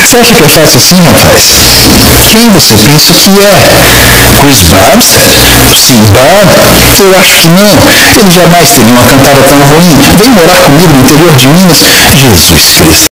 Você acha que eu faço assim, rapaz? Quem você pensa que é? Chris Babs? Sim, Bob? Eu acho que não. Ele jamais teria uma cantada tão ruim. Vem morar comigo no interior de Minas. Jesus Cristo.